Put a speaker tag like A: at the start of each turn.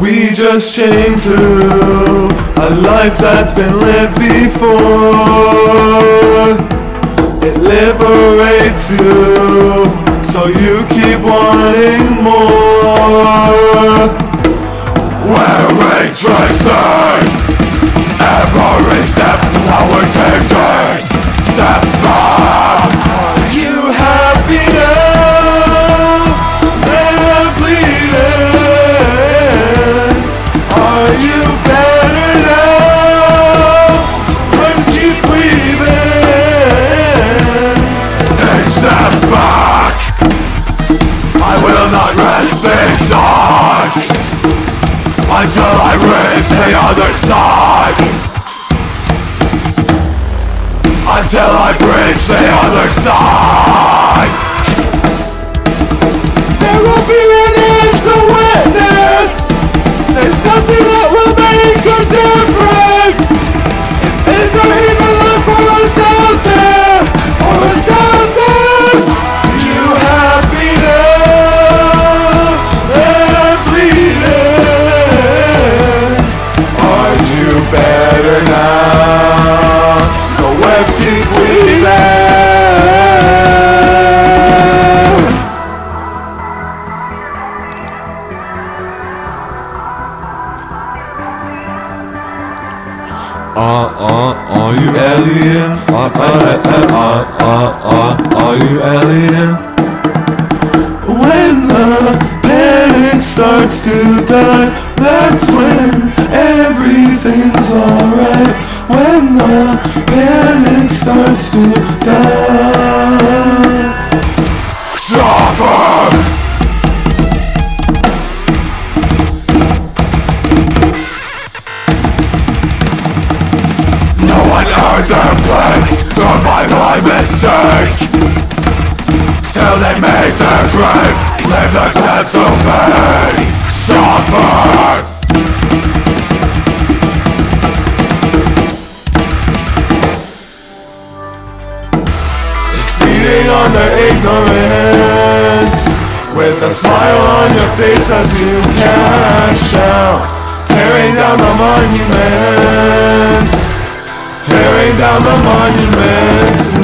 A: we just chained to a life that's been lived before? It liberates you, so you keep wanting more. Until I reach the other side. Are you alien? Are you alien? When the panic starts to die, that's when everything's alright. When the panic starts to die. Suffer! No one earned their place from my mistake Till they make their grave. Live the death to me Suffer. Feeding on their ignorance. With a smile on your face as you cash out Tearing down the monuments Tearing down the monuments